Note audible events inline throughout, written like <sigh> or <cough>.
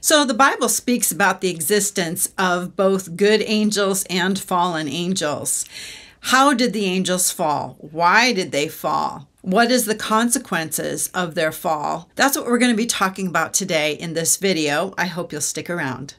So the Bible speaks about the existence of both good angels and fallen angels. How did the angels fall? Why did they fall? What is the consequences of their fall? That's what we're going to be talking about today in this video. I hope you'll stick around.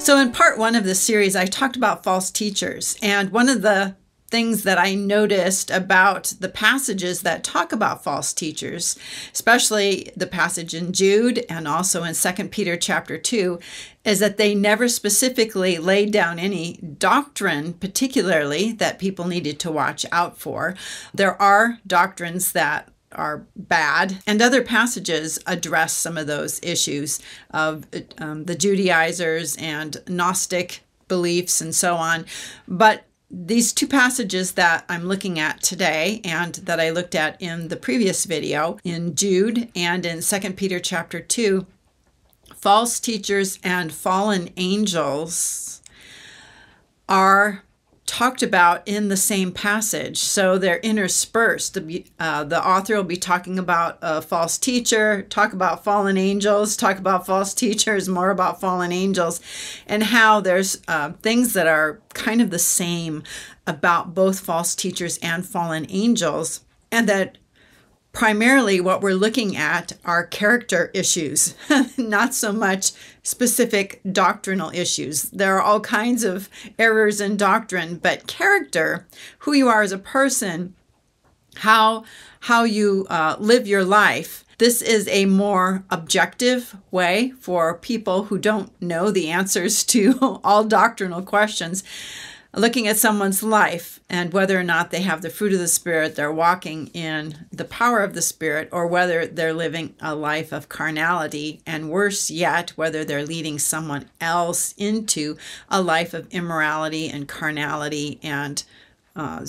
So, in part one of this series, I talked about false teachers. And one of the things that I noticed about the passages that talk about false teachers, especially the passage in Jude and also in 2 Peter chapter 2, is that they never specifically laid down any doctrine, particularly that people needed to watch out for. There are doctrines that are bad. And other passages address some of those issues of um, the Judaizers and Gnostic beliefs and so on. But these two passages that I'm looking at today and that I looked at in the previous video in Jude and in 2 Peter chapter 2 false teachers and fallen angels are talked about in the same passage. So they're interspersed. The, uh, the author will be talking about a false teacher, talk about fallen angels, talk about false teachers, more about fallen angels, and how there's uh, things that are kind of the same about both false teachers and fallen angels, and that primarily what we're looking at are character issues, <laughs> not so much specific doctrinal issues. There are all kinds of errors in doctrine, but character, who you are as a person, how how you uh, live your life. This is a more objective way for people who don't know the answers to <laughs> all doctrinal questions looking at someone's life and whether or not they have the fruit of the Spirit, they're walking in the power of the Spirit, or whether they're living a life of carnality, and worse yet, whether they're leading someone else into a life of immorality and carnality and uh,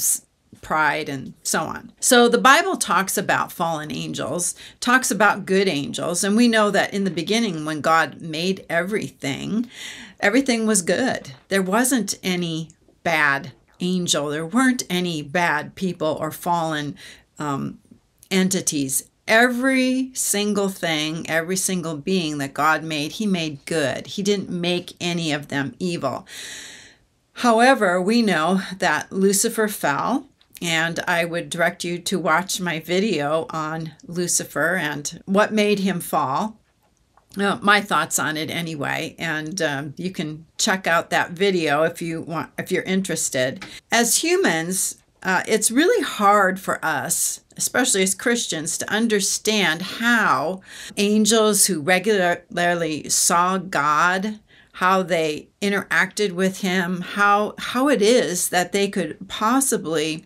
pride and so on. So the Bible talks about fallen angels, talks about good angels, and we know that in the beginning when God made everything, everything was good. There wasn't any bad angel. There weren't any bad people or fallen um, entities. Every single thing, every single being that God made, He made good. He didn't make any of them evil. However, we know that Lucifer fell, and I would direct you to watch my video on Lucifer and what made him fall uh, my thoughts on it anyway and um, you can check out that video if you want if you're interested. As humans uh, it's really hard for us especially as christians to understand how angels who regularly saw god how they interacted with him how how it is that they could possibly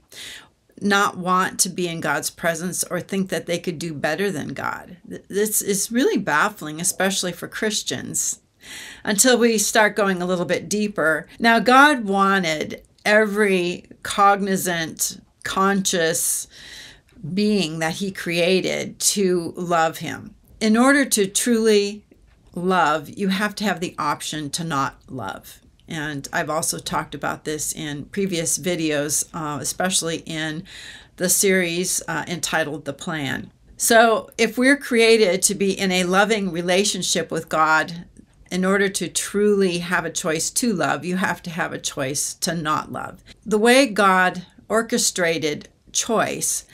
not want to be in God's presence or think that they could do better than God. This is really baffling, especially for Christians, until we start going a little bit deeper. Now, God wanted every cognizant, conscious being that He created to love Him. In order to truly love, you have to have the option to not love. And I've also talked about this in previous videos, uh, especially in the series uh, entitled The Plan. So, if we're created to be in a loving relationship with God, in order to truly have a choice to love, you have to have a choice to not love. The way God orchestrated choice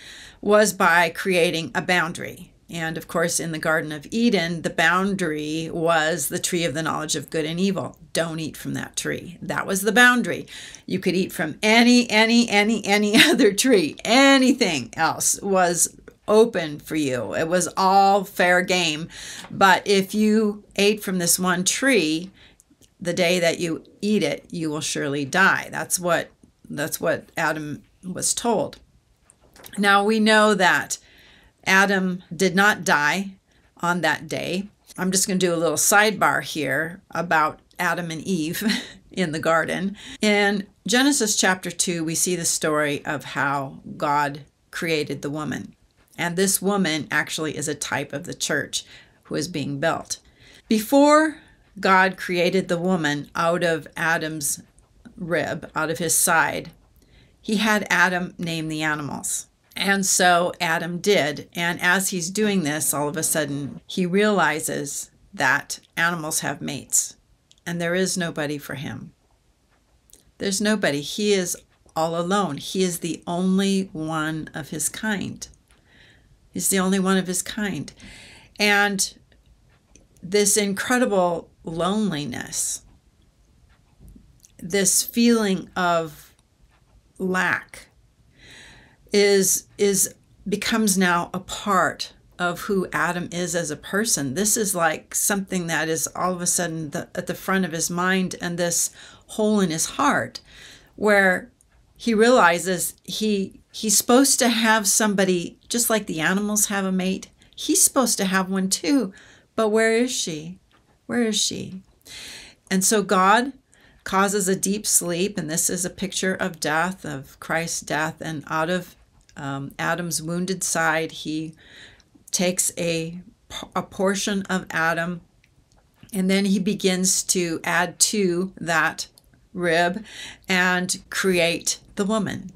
was by creating a boundary. And of course, in the Garden of Eden, the boundary was the tree of the knowledge of good and evil. Don't eat from that tree. That was the boundary. You could eat from any, any, any, any <laughs> other tree. Anything else was open for you. It was all fair game. But if you ate from this one tree, the day that you eat it, you will surely die. That's what that's what Adam was told. Now we know that Adam did not die on that day. I'm just going to do a little sidebar here about Adam and Eve <laughs> in the garden. In Genesis chapter 2, we see the story of how God created the woman. And this woman actually is a type of the church who is being built. Before God created the woman out of Adam's rib, out of his side, he had Adam name the animals. And so Adam did. And as he's doing this, all of a sudden, he realizes that animals have mates and there is nobody for him. There's nobody. He is all alone. He is the only one of his kind. He's the only one of his kind. And this incredible loneliness, this feeling of lack is is becomes now a part of who Adam is as a person. This is like something that is all of a sudden the, at the front of his mind and this hole in his heart where he realizes he he's supposed to have somebody just like the animals have a mate. He's supposed to have one too. But where is she? Where is she? And so God causes a deep sleep, and this is a picture of death, of Christ's death, and out of um, Adam's wounded side, he takes a, a portion of Adam and then he begins to add to that rib and create the woman.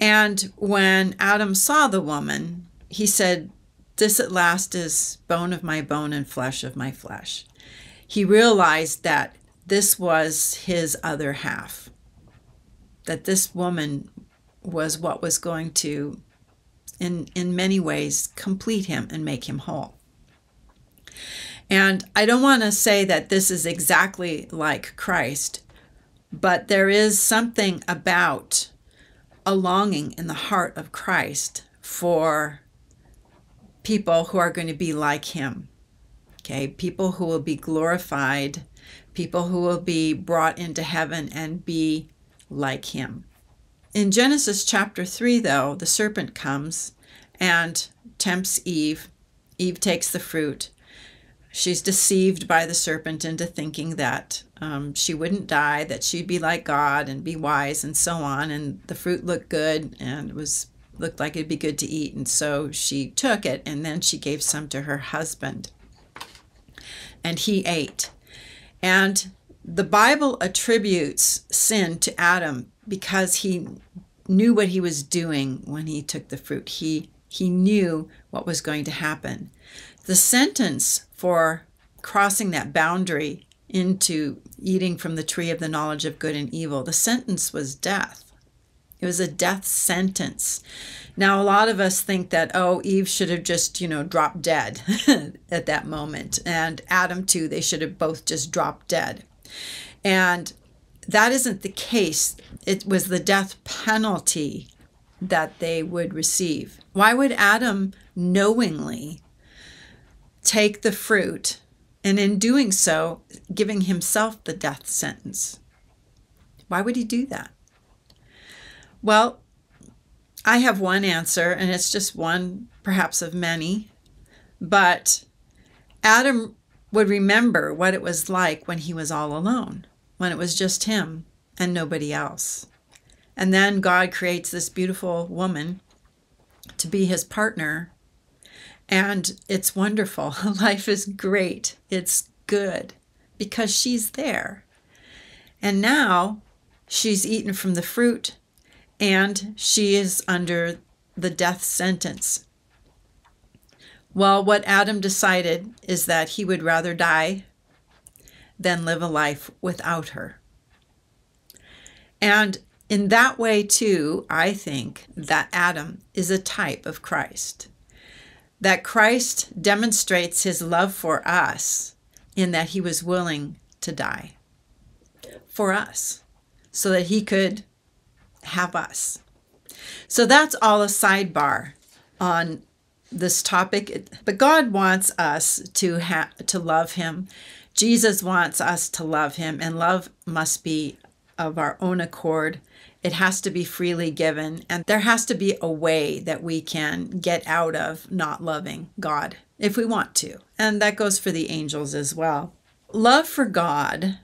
And when Adam saw the woman, he said, This at last is bone of my bone and flesh of my flesh. He realized that this was his other half, that this woman was what was going to, in, in many ways, complete him and make him whole. And I don't want to say that this is exactly like Christ, but there is something about a longing in the heart of Christ for people who are going to be like him. Okay, people who will be glorified, people who will be brought into heaven and be like him. In Genesis chapter 3, though, the serpent comes and tempts Eve. Eve takes the fruit. She's deceived by the serpent into thinking that um, she wouldn't die, that she'd be like God and be wise and so on. And the fruit looked good and was looked like it'd be good to eat. And so she took it and then she gave some to her husband. And he ate. And the Bible attributes sin to Adam because he knew what he was doing when he took the fruit. He he knew what was going to happen. The sentence for crossing that boundary into eating from the tree of the knowledge of good and evil, the sentence was death. It was a death sentence. Now, a lot of us think that, oh, Eve should have just, you know, dropped dead <laughs> at that moment. And Adam, too, they should have both just dropped dead. And that isn't the case. It was the death penalty that they would receive. Why would Adam knowingly take the fruit and in doing so, giving himself the death sentence? Why would he do that? Well, I have one answer, and it's just one, perhaps of many. But Adam would remember what it was like when he was all alone, when it was just him and nobody else. And then God creates this beautiful woman to be his partner. And it's wonderful. <laughs> Life is great. It's good because she's there. And now she's eaten from the fruit and she is under the death sentence. Well, what Adam decided is that he would rather die than live a life without her. And in that way, too, I think that Adam is a type of Christ. That Christ demonstrates his love for us in that he was willing to die for us so that he could have us. So that's all a sidebar on this topic. But God wants us to have to love him. Jesus wants us to love him and love must be of our own accord it has to be freely given, and there has to be a way that we can get out of not loving God if we want to. And that goes for the angels as well. Love for God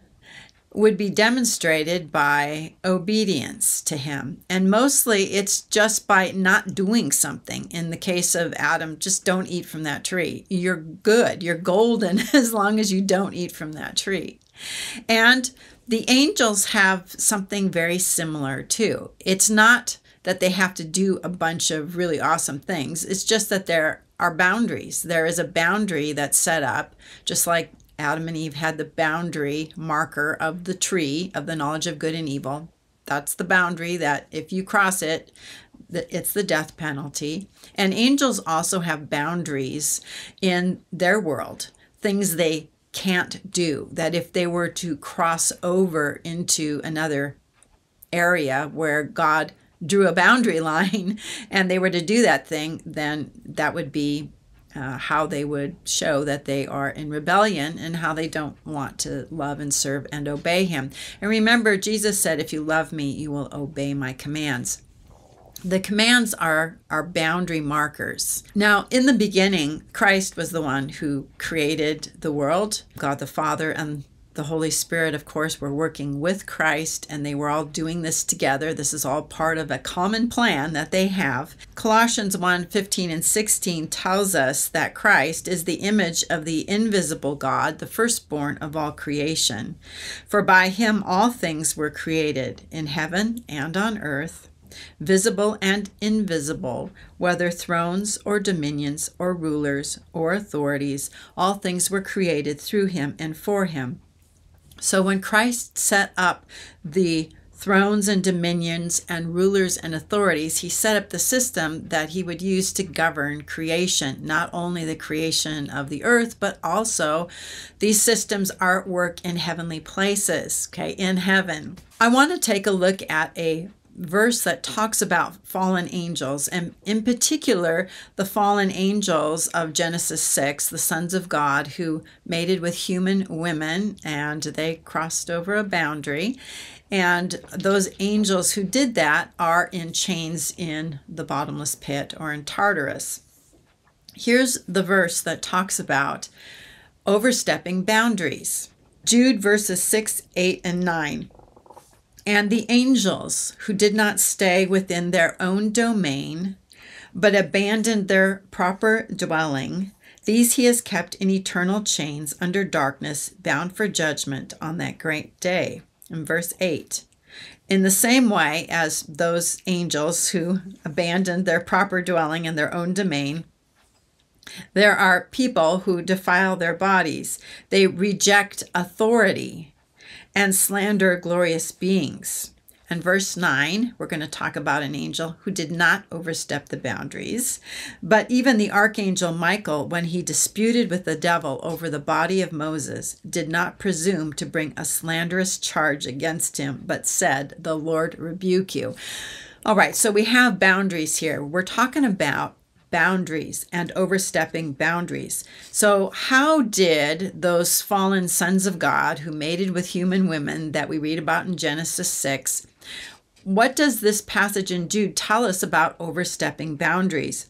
would be demonstrated by obedience to him. And mostly it's just by not doing something. In the case of Adam, just don't eat from that tree. You're good, you're golden <laughs> as long as you don't eat from that tree. And The angels have something very similar too. It's not that they have to do a bunch of really awesome things, it's just that there are boundaries. There is a boundary that's set up, just like Adam and Eve had the boundary marker of the tree of the knowledge of good and evil. That's the boundary that if you cross it, it's the death penalty. And angels also have boundaries in their world, things they can't do, that if they were to cross over into another area where God drew a boundary <laughs> line and they were to do that thing, then that would be uh, how they would show that they are in rebellion and how they don't want to love and serve and obey Him. And remember, Jesus said, If you love me, you will obey my commands. The commands are our boundary markers. Now, in the beginning, Christ was the one who created the world. God the Father and the Holy Spirit, of course, were working with Christ and they were all doing this together. This is all part of a common plan that they have. Colossians 1 15 and 16 tells us that Christ is the image of the invisible God, the firstborn of all creation. For by him all things were created in heaven and on earth visible and invisible, whether thrones or dominions or rulers or authorities, all things were created through him and for him. So when Christ set up the thrones and dominions and rulers and authorities, he set up the system that he would use to govern creation, not only the creation of the earth, but also these systems are at work in heavenly places, okay, in heaven. I want to take a look at a verse that talks about fallen angels, and in particular, the fallen angels of Genesis 6, the sons of God who mated with human women and they crossed over a boundary. And those angels who did that are in chains in the bottomless pit or in Tartarus. Here's the verse that talks about overstepping boundaries. Jude verses 6, 8, and 9. And the angels who did not stay within their own domain, but abandoned their proper dwelling, these he has kept in eternal chains under darkness, bound for judgment on that great day. In verse 8. In the same way as those angels who abandoned their proper dwelling in their own domain, there are people who defile their bodies. They reject authority and slander glorious beings. And verse 9, we're going to talk about an angel who did not overstep the boundaries. But even the archangel Michael, when he disputed with the devil over the body of Moses, did not presume to bring a slanderous charge against him, but said, The Lord rebuke you. All right, so we have boundaries here. We're talking about boundaries and overstepping boundaries. So, how did those fallen sons of God who mated with human women that we read about in Genesis 6, what does this passage in Jude tell us about overstepping boundaries?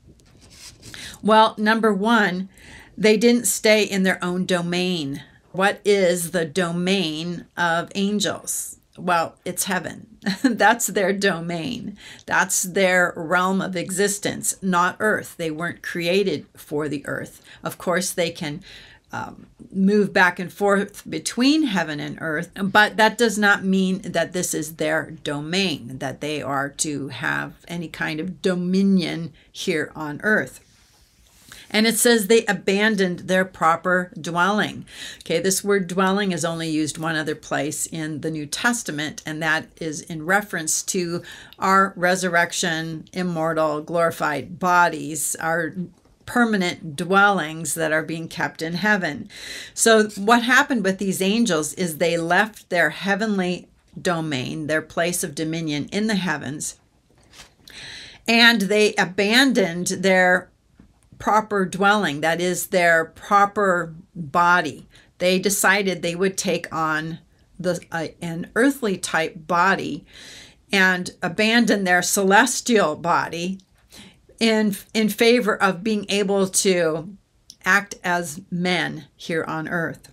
Well, number one, they didn't stay in their own domain. What is the domain of angels? Well, it's heaven. <laughs> That's their domain. That's their realm of existence, not earth. They weren't created for the earth. Of course, they can um, move back and forth between heaven and earth, but that does not mean that this is their domain, that they are to have any kind of dominion here on earth. And it says they abandoned their proper dwelling. Okay, this word dwelling is only used one other place in the New Testament, and that is in reference to our resurrection, immortal, glorified bodies, our permanent dwellings that are being kept in heaven. So, what happened with these angels is they left their heavenly domain, their place of dominion in the heavens, and they abandoned their proper dwelling, that is, their proper body. They decided they would take on the uh, an earthly type body and abandon their celestial body in in favor of being able to act as men here on earth.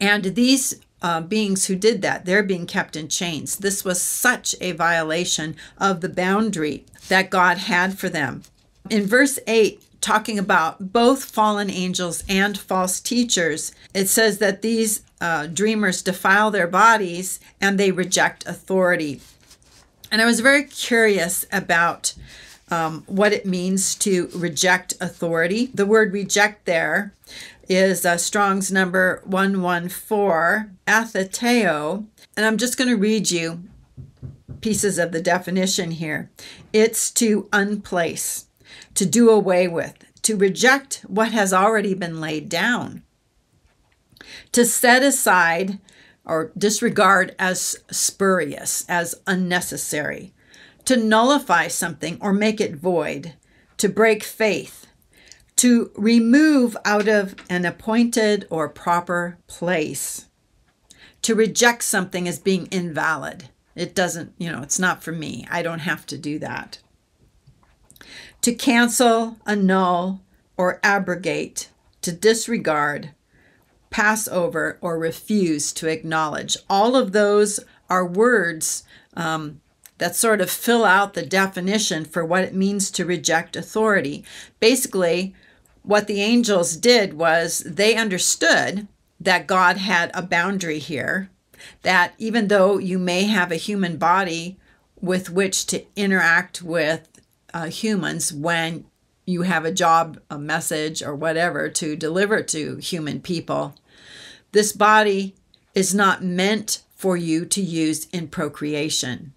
And these uh, beings who did that, they're being kept in chains. This was such a violation of the boundary that God had for them. In verse 8, talking about both fallen angels and false teachers. It says that these uh, dreamers defile their bodies and they reject authority. And I was very curious about um, what it means to reject authority. The word reject there is uh, Strong's number 114, atheteo. And I'm just going to read you pieces of the definition here. It's to unplace, to do away with, to reject what has already been laid down, to set aside or disregard as spurious, as unnecessary, to nullify something or make it void, to break faith, to remove out of an appointed or proper place, to reject something as being invalid. It doesn't, you know, it's not for me. I don't have to do that. To cancel, annul, or abrogate, to disregard, pass over, or refuse to acknowledge. All of those are words um, that sort of fill out the definition for what it means to reject authority. Basically, what the angels did was they understood that God had a boundary here, that even though you may have a human body with which to interact with uh, humans when you have a job, a message, or whatever to deliver to human people. This body is not meant for you to use in procreation.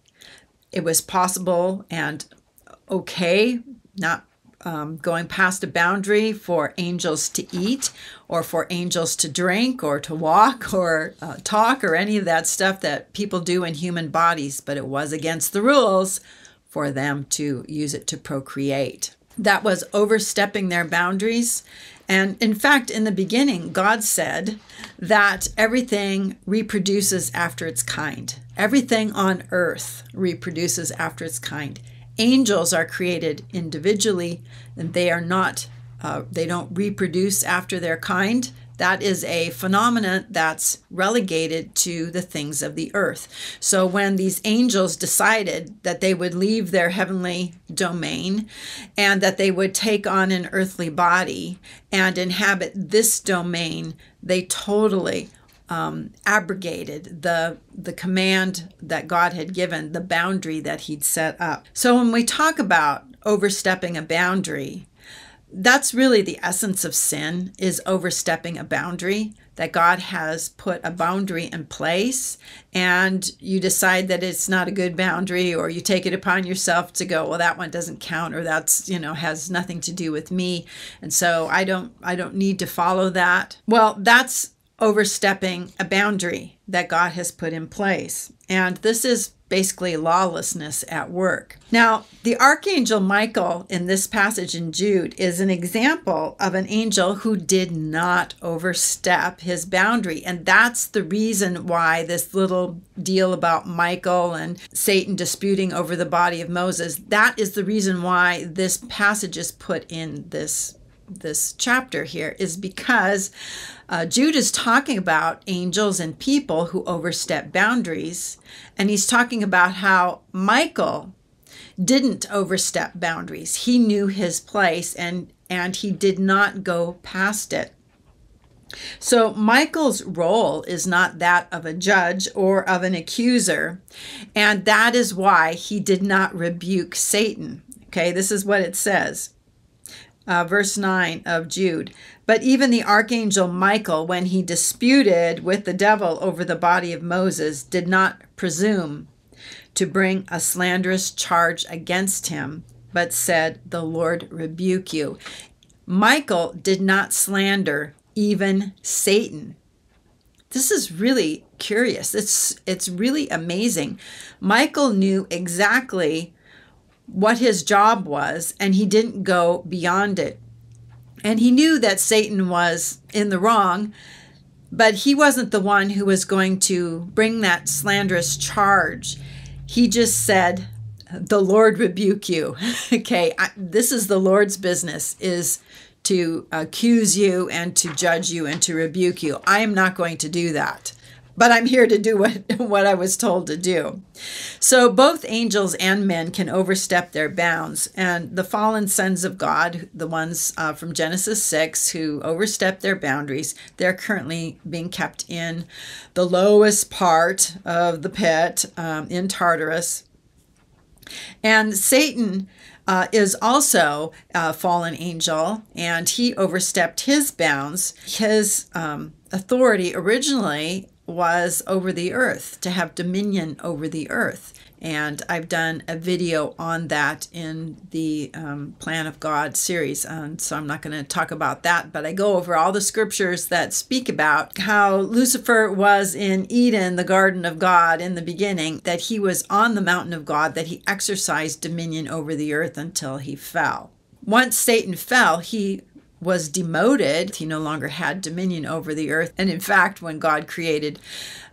It was possible and okay, not um, going past a boundary for angels to eat or for angels to drink or to walk or uh, talk or any of that stuff that people do in human bodies, but it was against the rules for them to use it to procreate that was overstepping their boundaries. And in fact, in the beginning, God said that everything reproduces after its kind. Everything on earth reproduces after its kind. Angels are created individually, and they are not, uh, they don't reproduce after their kind. That is a phenomenon that's relegated to the things of the earth. So when these angels decided that they would leave their heavenly domain and that they would take on an earthly body and inhabit this domain, they totally um, abrogated the the command that God had given, the boundary that He'd set up. So when we talk about overstepping a boundary, that's really the essence of sin is overstepping a boundary that god has put a boundary in place and you decide that it's not a good boundary or you take it upon yourself to go well that one doesn't count or that's you know has nothing to do with me. And so i don't i don't need to follow that. Well that's overstepping a boundary that god has put in place and this is basically lawlessness at work. Now, the archangel Michael in this passage in Jude is an example of an angel who did not overstep his boundary. And that's the reason why this little deal about Michael and Satan disputing over the body of Moses, that is the reason why this passage is put in this this chapter here is because uh, Jude is talking about angels and people who overstep boundaries, and he's talking about how Michael didn't overstep boundaries. He knew his place and and he did not go past it. So Michael's role is not that of a judge or of an accuser, and that is why he did not rebuke Satan. Okay, this is what it says uh, verse 9 of Jude. But even the archangel Michael, when he disputed with the devil over the body of Moses, did not presume to bring a slanderous charge against him, but said, The Lord rebuke you. Michael did not slander even Satan. This is really curious. It's it's really amazing. Michael knew exactly what his job was, and he didn't go beyond it. And he knew that Satan was in the wrong, but he wasn't the one who was going to bring that slanderous charge. He just said, "The Lord rebuke you." <laughs> okay, I, this is the Lord's business is to accuse you and to judge you and to rebuke you. I am not going to do that. But I'm here to do what, <laughs> what I was told to do. So both angels and men can overstep their bounds. And the fallen sons of God, the ones uh, from Genesis 6 who overstep their boundaries, they're currently being kept in the lowest part of the pit um, in Tartarus. And Satan uh, is also a fallen angel, and he overstepped his bounds. His um, authority originally was over the earth, to have dominion over the earth. And I've done a video on that in the um, Plan of God series. And so I'm not going to talk about that, but I go over all the scriptures that speak about how Lucifer was in Eden, the garden of God, in the beginning, that he was on the mountain of God, that he exercised dominion over the earth until he fell. Once Satan fell, he was demoted. He no longer had dominion over the earth. And in fact, when God created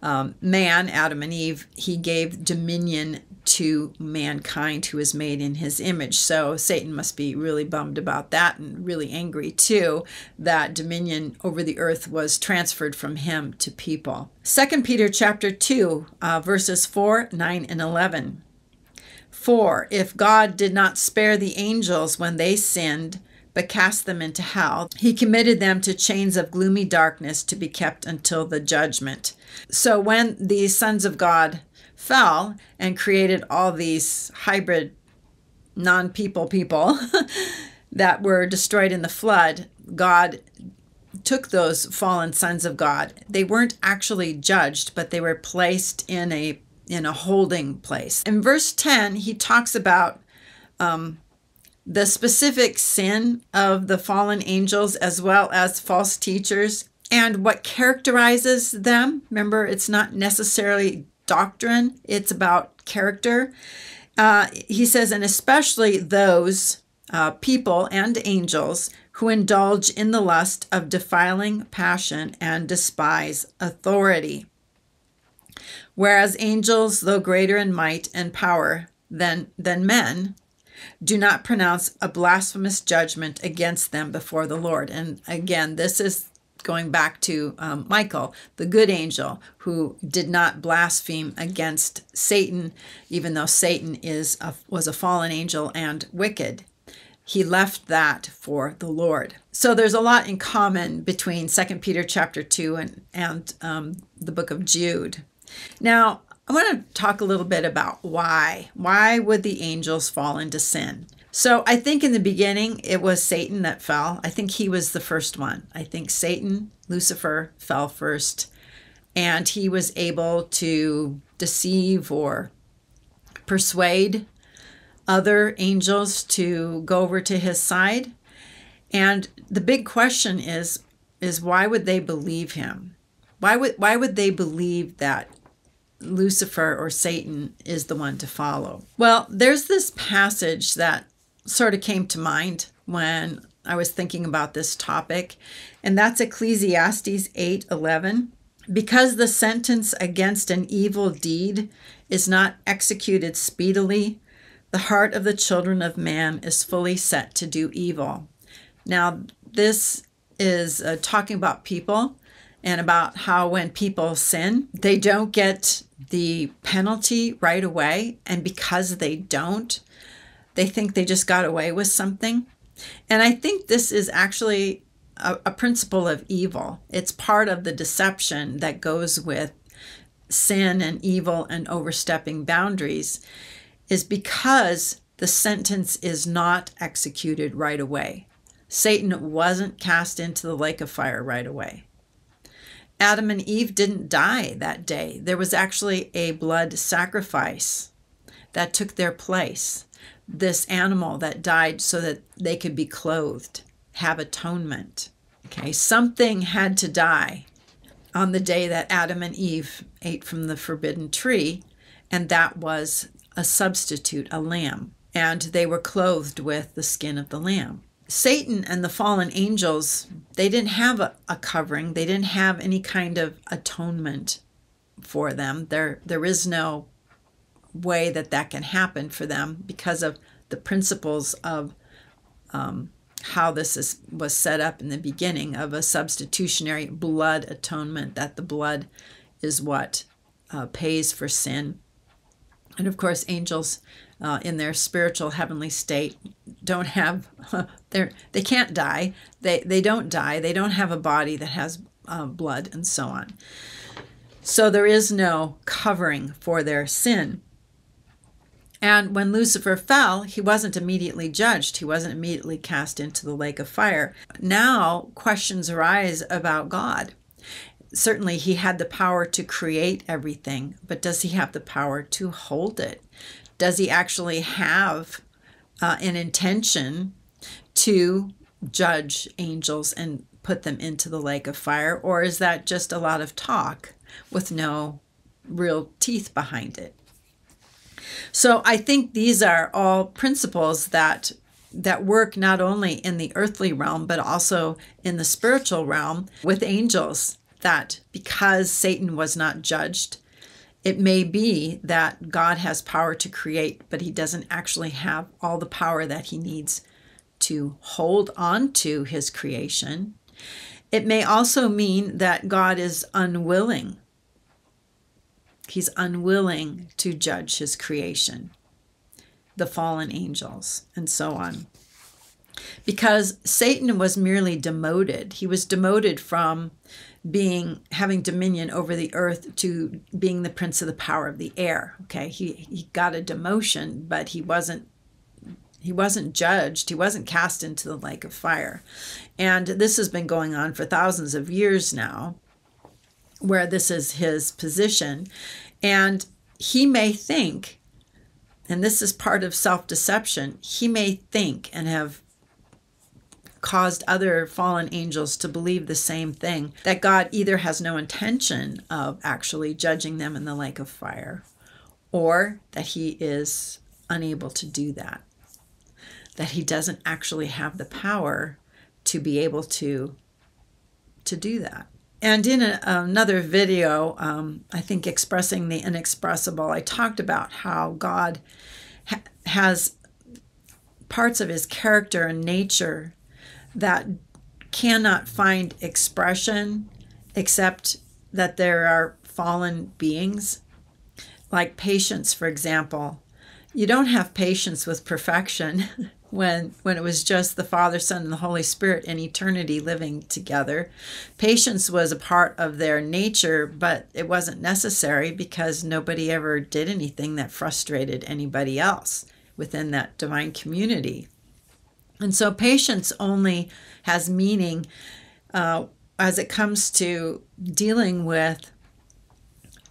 um, man, Adam and Eve, he gave dominion to mankind who was made in his image. So Satan must be really bummed about that and really angry too that dominion over the earth was transferred from him to people. Second Peter chapter 2 uh, verses 4, 9 and 11. For if God did not spare the angels when they sinned, but cast them into hell. He committed them to chains of gloomy darkness to be kept until the judgment. So when the sons of God fell and created all these hybrid non people people <laughs> that were destroyed in the flood, God took those fallen sons of God. They weren't actually judged, but they were placed in a in a holding place. In verse 10, he talks about um, the specific sin of the fallen angels as well as false teachers and what characterizes them. Remember, it's not necessarily doctrine, it's about character. Uh, he says, and especially those uh, people and angels who indulge in the lust of defiling passion and despise authority. Whereas angels, though greater in might and power than, than men, do not pronounce a blasphemous judgment against them before the Lord. And again, this is going back to um, Michael, the good angel, who did not blaspheme against Satan, even though Satan is a, was a fallen angel and wicked. He left that for the Lord. So there's a lot in common between Second Peter chapter 2 and, and um, the book of Jude. Now, I want to talk a little bit about why. Why would the angels fall into sin? So I think in the beginning it was Satan that fell. I think he was the first one. I think Satan, Lucifer, fell first, and he was able to deceive or persuade other angels to go over to his side. And the big question is is why would they believe him? Why would why would they believe that Lucifer or Satan is the one to follow. Well, there's this passage that sort of came to mind when I was thinking about this topic, and that's Ecclesiastes 8:11. Because the sentence against an evil deed is not executed speedily, the heart of the children of man is fully set to do evil. Now, this is uh, talking about people and about how when people sin, they don't get the penalty right away. And because they don't, they think they just got away with something. And I think this is actually a, a principle of evil. It's part of the deception that goes with sin and evil and overstepping boundaries, is because the sentence is not executed right away. Satan wasn't cast into the lake of fire right away. Adam and Eve didn't die that day. There was actually a blood sacrifice that took their place. This animal that died so that they could be clothed, have atonement. Okay, something had to die on the day that Adam and Eve ate from the forbidden tree, and that was a substitute, a lamb. And they were clothed with the skin of the lamb. Satan and the fallen angels, they didn't have a, a, covering. They didn't have any kind of atonement for them. There, there is no way that that can happen for them because of the principles of um, how this is, was set up in the beginning of a substitutionary blood atonement, that the blood is what uh, pays for sin. And of course, angels uh, in their spiritual heavenly state don't have <laughs> they they can't die. They they don't die. They don't have a body that has uh, blood and so on. So there is no covering for their sin. And when Lucifer fell, he wasn't immediately judged. He wasn't immediately cast into the lake of fire. Now questions arise about God. Certainly, he had the power to create everything, but does he have the power to hold it? Does he actually have uh, an intention to judge angels and put them into the lake of fire? Or is that just a lot of talk with no real teeth behind it? So I think these are all principles that that work not only in the earthly realm but also in the spiritual realm with angels that because Satan was not judged it may be that God has power to create but he doesn't actually have all the power that he needs to hold on to his creation it may also mean that God is unwilling He's unwilling to judge his creation, the fallen angels, and so on. Because Satan was merely demoted. He was demoted from being having dominion over the earth to being the prince of the power of the air. Okay, he, he got a demotion, but he wasn't he wasn't judged. He wasn't cast into the lake of fire. And this has been going on for thousands of years now where this is his position. And he may think, and this is part of self deception, he may think and have caused other fallen angels to believe the same thing that God either has no intention of actually judging them in the lake of fire or that he is unable to do that, that he doesn't actually have the power to be able to to do that. And in a, another video, um, I think expressing the inexpressible, I talked about how God ha- has parts of his character and nature that cannot find expression except that there are fallen beings. Like patience, for example. You don't have patience with perfection. <laughs> when when it was just the Father, Son, and the Holy Spirit in eternity living together. Patience was a part of their nature, but it wasn't necessary because nobody ever did anything that frustrated anybody else within that divine community. And so patience only has meaning uh, as it comes to dealing with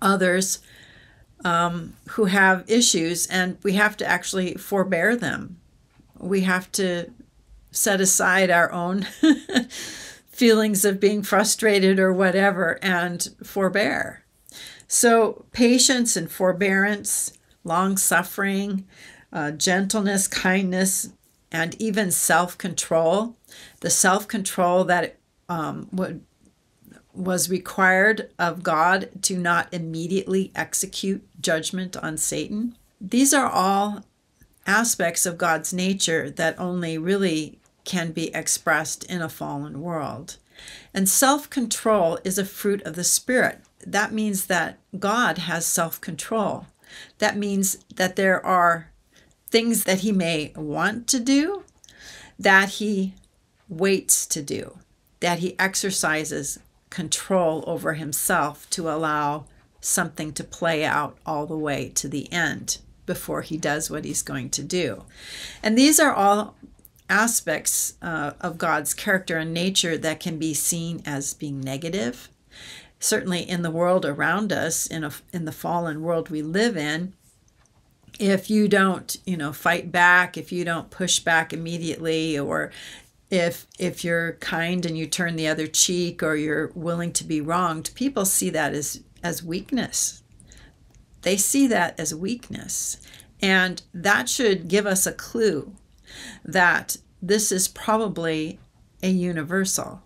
others um, who have issues, and we have to actually forbear them we have to set aside our own <laughs> feelings of being frustrated or whatever and forbear. So, patience and forbearance, long suffering, uh, gentleness, kindness, and even self control. The self control that um, would, was required of God to not immediately execute judgment on Satan. These are all aspects of God's nature that only really can be expressed in a fallen world. And self control is a fruit of the Spirit. That means that God has self control. That means that there are things that He may want to do that He waits to do, that He exercises control over Himself to allow something to play out all the way to the end before he does what he's going to do. And these are all aspects uh, of God's character and nature that can be seen as being negative. Certainly, in the world around us, in a, in the fallen world we live in, if you don't, you know, fight back, if you don't push back immediately, or if if you're kind and you turn the other cheek, or you're willing to be wronged, people see that as as weakness. They see that as weakness. And that should give us a clue that this is probably a universal.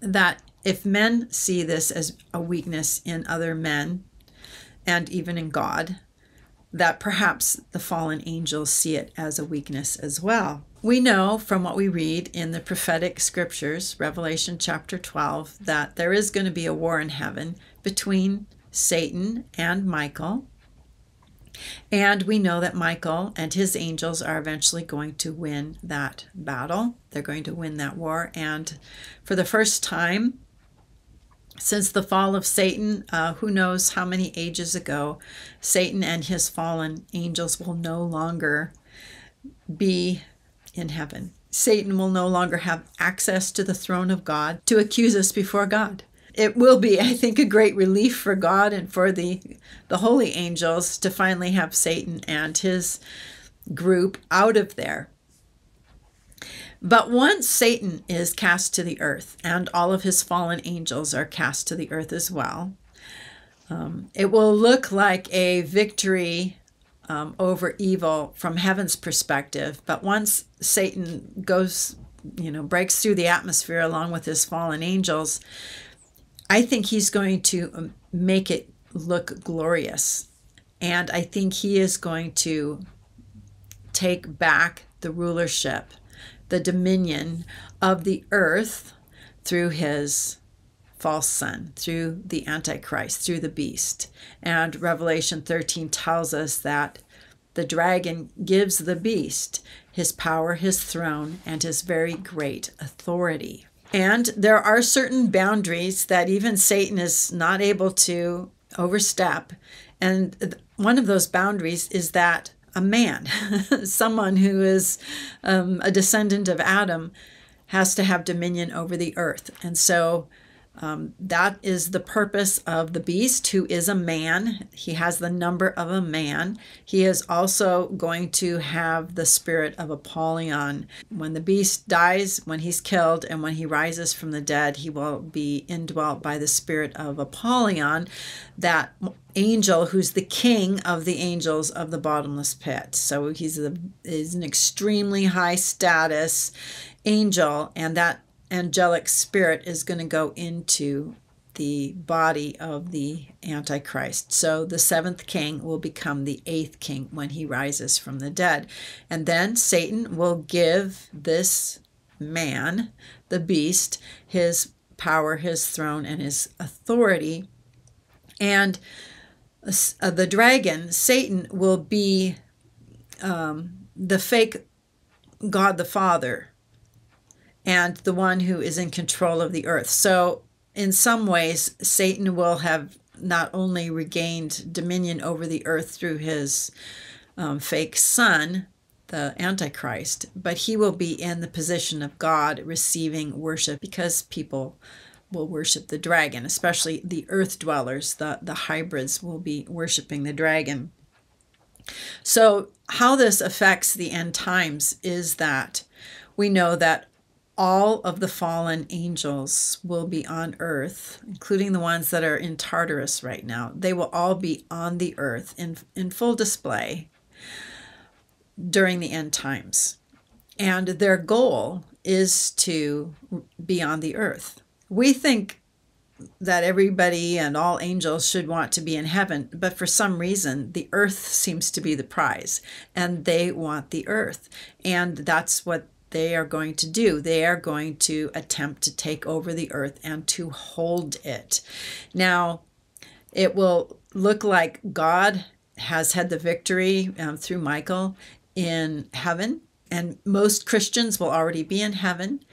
That if men see this as a weakness in other men and even in God, that perhaps the fallen angels see it as a weakness as well. We know from what we read in the prophetic scriptures, Revelation chapter 12, that there is going to be a war in heaven between Satan and Michael. And we know that Michael and his angels are eventually going to win that battle. They're going to win that war. And for the first time since the fall of Satan, uh, who knows how many ages ago, Satan and his fallen angels will no longer be in heaven. Satan will no longer have access to the throne of God to accuse us before God. It will be, I think, a great relief for God and for the, the holy angels to finally have Satan and his group out of there. But once Satan is cast to the earth, and all of his fallen angels are cast to the earth as well, um, it will look like a victory um, over evil from heaven's perspective. But once Satan goes, you know, breaks through the atmosphere along with his fallen angels, I think he's going to um, make it look glorious. And I think he is going to take back the rulership the dominion of the earth through his false son, through the Antichrist, through the beast. And Revelation 13 tells us that the dragon gives the beast his power, his throne, and his very great authority. And there are certain boundaries that even Satan is not able to overstep. And one of those boundaries is that a man, <laughs> someone who is um, a descendant of Adam, has to have dominion over the earth. And so um, that is the purpose of the beast, who is a man. He has the number of a man. He is also going to have the spirit of Apollyon. When the beast dies, when he's killed, and when he rises from the dead, he will be indwelt by the spirit of Apollyon, that angel who's the king of the angels of the bottomless pit. So he's, a, he's an extremely high status angel, and that angelic spirit is going to go into the body of the Antichrist. So the seventh king will become the eighth king when he rises from the dead. And then Satan will give this man, the beast, his power, his throne, and his authority. And uh, the dragon, Satan, will be um, the fake God the Father and the one who is in control of the earth. So, in some ways, Satan will have not only regained dominion over the earth through his um, fake son, the Antichrist, but he will be in the position of God receiving worship because people will worship the dragon, especially the earth dwellers, the, the hybrids will be worshiping the dragon. So, how this affects the end times is that we know that all of the fallen angels will be on earth, including the ones that are in Tartarus right now. They will all be on the earth in, in full display during the end times. And their goal is to be on the earth. We think that everybody and all angels should want to be in heaven, but for some reason, the earth seems to be the prize, and they want the earth. And that's what they are going to do. They are going to attempt to take over the earth and to hold it. Now, it will look like God has had the victory um, through Michael in heaven. And most Christians will already be in heaven.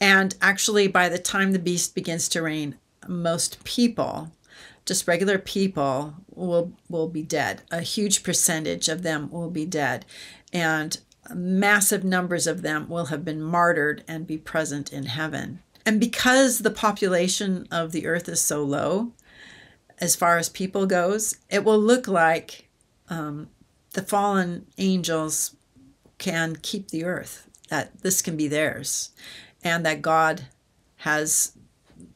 And actually, by the time the beast begins to reign, most people, just regular people, will, will be dead. A huge percentage of them will be dead. And massive numbers of them will have been martyred and be present in heaven. And because the population of the earth is so low, as far as people goes, it will look like um, the fallen angels can keep the earth, that this can be theirs, and that God has,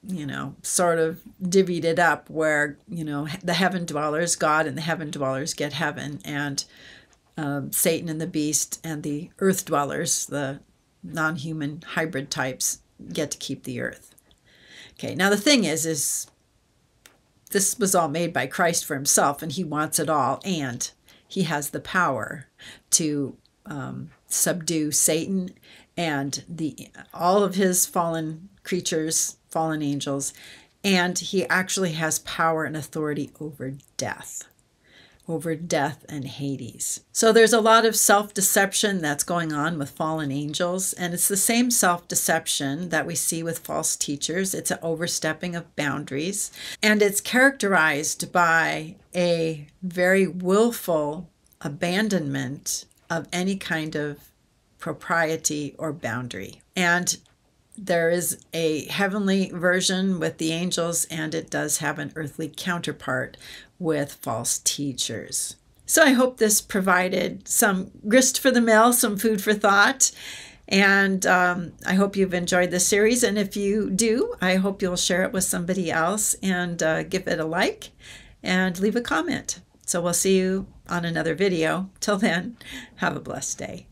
you know, sort of divvied it up where, you know, the heaven dwellers, God and the heaven dwellers get heaven, and um, Satan and the beast and the earth dwellers, the non human hybrid types, get to keep the earth. Okay, now the thing is, is this was all made by Christ for himself and he wants it all and he has the power to um, subdue Satan and the all of his fallen creatures, fallen angels, and he actually has power and authority over death over death and Hades. So there's a lot of self deception that's going on with fallen angels, and it's the same self deception that we see with false teachers. It's an overstepping of boundaries, and it's characterized by a very willful abandonment of any kind of propriety or boundary. And there is a heavenly version with the angels, and it does have an earthly counterpart with false teachers. So I hope this provided some grist for the mill, some food for thought. And um, I hope you've enjoyed this series. And if you do, I hope you'll share it with somebody else and uh, give it a like and leave a comment. So we'll see you on another video. Till then, have a blessed day.